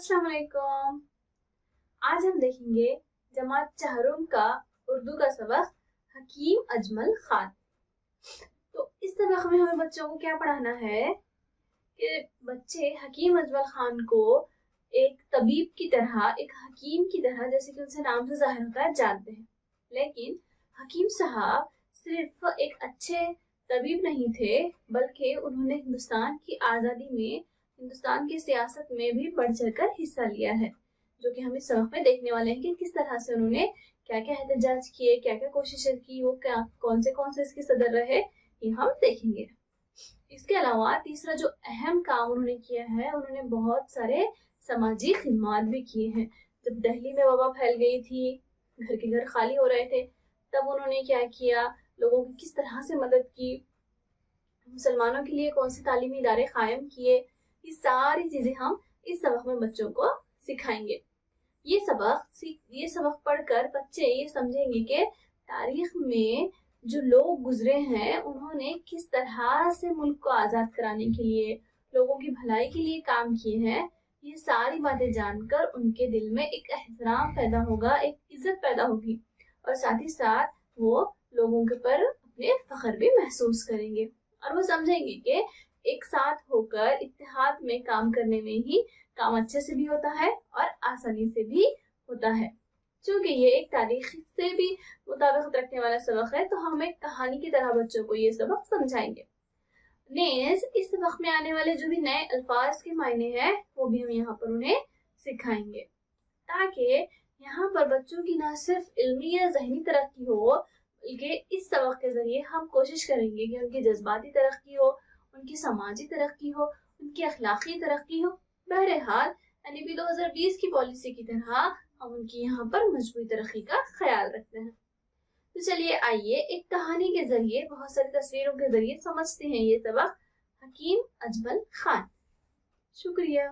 अस्सलाम आज हम देखेंगे जमात चहरुम का उर्दू का सबक, हकीम अजमल खान। तो इस सबक में हमें बच्चों को क्या पढ़ाना है? कि बच्चे हकीम अजमल खान को एक तबीब की तरह, एक हकीम की तरह, जैसे कि उनसे नाम से ज़ाहिर होता है, जानते हैं। लेकिन हकीम साहब सिर्फ़ एक अच्छे तबीब नहीं थे, बल्कि उन्होंने हिंदुस्तान की आज़ादी में हिंदुस्तान की सियासत में भी बढ़ चढ़कर हिस्सा लिया है, जो कि हम इस सबक में देखने वाले हैं कि किस तरह से उन्होंने क्या क्या एहतजाज किए क्या क्या कोशिशें की, वो क्या कौन से कौन से इसके सदर रहे, ये हम देखेंगे। इसके अलावा तीसरा जो अहम काम उन्होंने किया है, उन्होंने बहुत सारे समाजी खिदमात भी किए हैं। जब दिल्ली में वबा फैल गई थी, घर के घर खाली हो रहे थे, तब उन्होंने क्या किया, लोगों की किस तरह से मदद की, मुसलमानों के लिए कौन से तालीमी इदारे कायम किए ये सारी चीज़ें हम इस सबक में बच्चों को सिखाएँगे। ये सबक ये सबक पढ़कर बच्चे ये समझेंगे कि तारीख में जो लोग गुजरे हैं, उन्होंने किस तरह से मुल्क को आज़ाद कराने के लिए, लोगों की भलाई के लिए काम किए हैं, ये सारी बातें जानकर उनके दिल में एक एहतराम पैदा होगा, एक इज़्ज़त पैदा होगी। और साथ ही साथ वो लोगों के पर अपने फखर भी महसूस करेंगे। और वो समझेंगे कि एक साथ होकर इत्तेहाद में काम करने में ही काम अच्छे से भी होता है और आसानी से भी होता है। चूँकि ये एक तारीख से भी मुताबिक रखने वाला सबक है तो हम एक कहानी की तरह बच्चों को ये सबक समझाएँगे। नेज, इस सबक में आने वाले जो भी नए अल्फाज के मायने हैं, वो भी हम यहाँ पर उन्हें सिखाएँगे। ताकि यहाँ पर बच्चों की ना सिर्फ़ इल्मी या जहनी तरक्की हो, बल्कि इस सबक के ज़रिए हम कोशिश करेंगे कि उनकी जज्बाती तरक्की हो उनकी समाजी तरक्की हो, उनकी अखलाकी तरक्की हो। बहरहाल, यानी भी दो हज़ार बीस की पॉलिसी की तरह हम उनकी यहाँ पर मज़बूत तरक्की का ख्याल रखते हैं। तो चलिए आइए एक कहानी के ज़रिए, बहुत सारी तस्वीरों के ज़रिए समझते हैं ये सबक। हकीम अजमल खान। शुक्रिया।